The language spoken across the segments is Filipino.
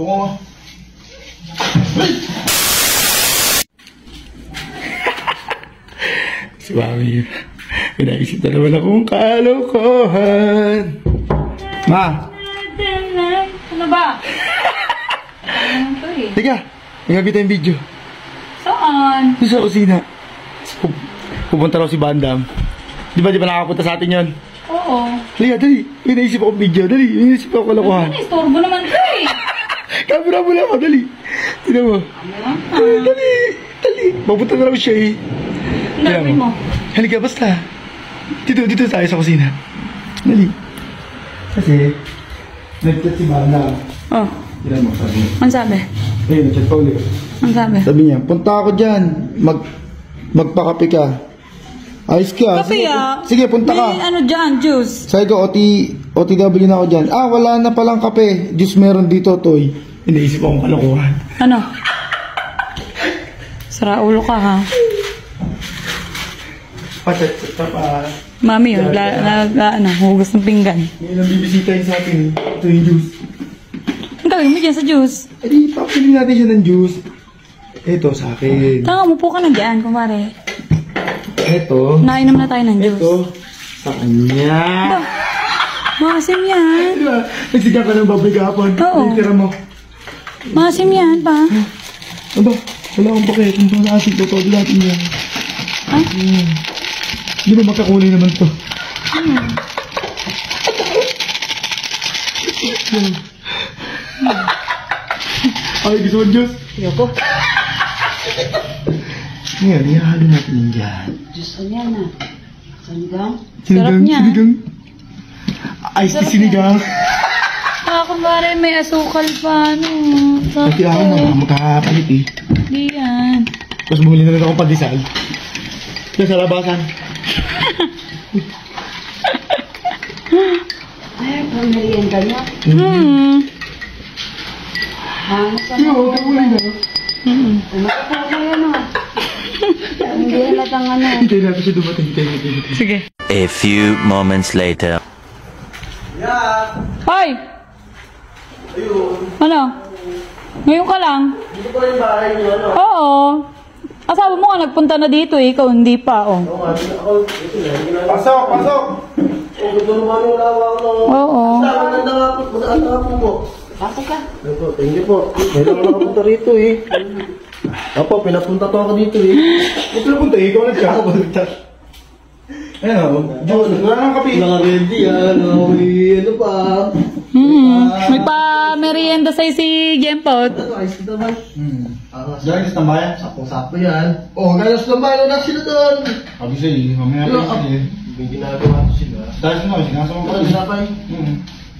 Tungo mo. si Mami. Pinaisip na naman akong kalokohan. Ma, Ano ba? Ano to eh? tiga. Magabi tayong video. Saan? Doon sa kusina. Pup- Pupunta raw si Bandam. Di ba, di ba nakakapunta sa atin yon? Oo. Halika, dali. May naisip akong video. Dali, may naisip akong kalokohan. Ano, istorbo naman to eh. Camera mo lang ako, dali. Tignan mo. Dali, dali. Dali. Mapunta na raw siya eh. Ang gagawin mo? Halika, basta. Dito, dito tayo sa kusina. Dali. Kasi, nag-chat si Bandam. Oh, Tignan mo, sabi niya. ang sabi? Ayun, nag-chat pa ulit. Ang sabi? Sabi niya, punta ako dyan. Mag, magpakape ka. Ayos ka. Kape sige, ah. Sige, punta ka. May ano dyan, juice. Sabi ko, OT, OTW na ako dyan. Ah, wala na palang kape. Juice meron dito, Toy. Iniisip akong kalokohan. Ano? Sara ulo ka ha. Patat, pa. Mami yun, nagla, nag, ano, hugas ng pinggan. May nang bibisita yun sa atin. Ito yung juice. Ang gawin mo dyan sa juice? Eh di, papilin natin siya ng juice. Ito, sa akin. Tanga, umupo ka na dyan, kumare. Ito. Nainom na tayo ng juice. Ito. Sa kanya. Maasim yan. Di ba? Nagsiga ka ng babay kahapon. Oo. Ay, tira mo. Maasim yan pa. Aba, wala akong bakit. Kung pang asig to, todo natin yan. Ay, Di ba magkakulay naman to? Ay, gusto mo Diyos? yoko. Ngayon, ihalo natin yung dyan. Diyos ko niya na. Sanigang? Sarap niya. Sinigang. Ice tea sinigang. Ah, kumare, may asukal pa, ano. Kasi ako na, magkakapalit eh. Hindi yan. Tapos bumili na rin akong pandesal. Yan sa labasan. Ay, pamerienda niya. Hmm. Ka Yo, na. ka kulay na. Hmm. Umapo ka yan ah. Hindi halatang ano. Hintayin natin siya dumating. Sige. A few moments later. Hoy! Ano? Ngayon ka lang? Dito pa yung bahay niyo, ano? Oo. Asawa mo nga nagpunta na dito eh, ikaw hindi pa, oh. Pasok, pasok! Oo. Pasok ka. Opo, thank you po. May lang nakapunta rito eh. Opo, pinapunta po ako dito eh. Huwag ka punta, ikaw nagkakapunta. Ayun, Diyos, wala nang kape. Naka-ready yan. May ano pa. Hmm. May pa merienda sa'yo si Jempot. Ano, ayos ka naman. Hmm. Diyan sa tambayan. Sakto-sakto yan. Oh, galas na ba? na sila doon? Sabi sa'yo, mamaya pa yun. May ginagawa ko sila. Dahil mo, sinasama ko tinapay. Hmm.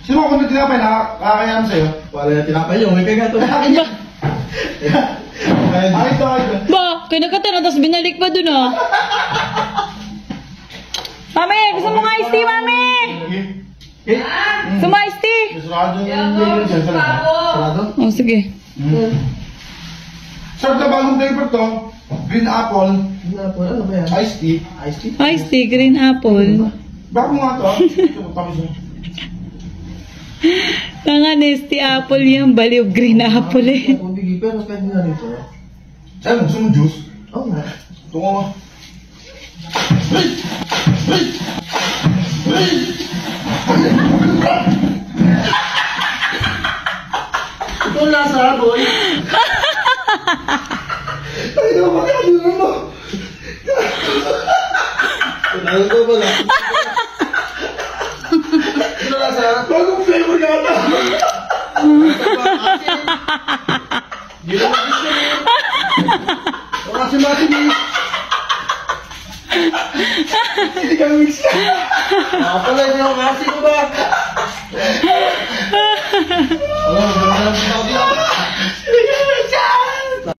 Sino ako na tinapay? Nakakayaan sa'yo? Wala na tinapay yun. May kaya ito. Akin yan. Ay, ito, ito. Ba, kinakatira tapos binalik pa dun ah. Mami, gusto mo nga iced tea, Mami? Eh? Gusto mo iced tea? Sarado yung. Sarado? Oh, sige. Hmm. Sarap na bagong flavor to. Green apple, Tinapay. Ano ba yan? iced tea. Iced tea? Iced tea, green apple. Bago nga to. ah. Tanga nasty apple yung baliw green apple eh. Pero pwede na rito. Ay, gusto mo juice? Oo nga. Tungo mo. Lasa, boy. Ay, ito, makakalimutan mo. Ano ko pala? Ito ang lasa. Bagong flavor yata. Di ba gusto niyo? O kasi masin eh. Hindi ka mix. Nakapala niyo ang kasi ko ba? Ano, ganda lang sa tao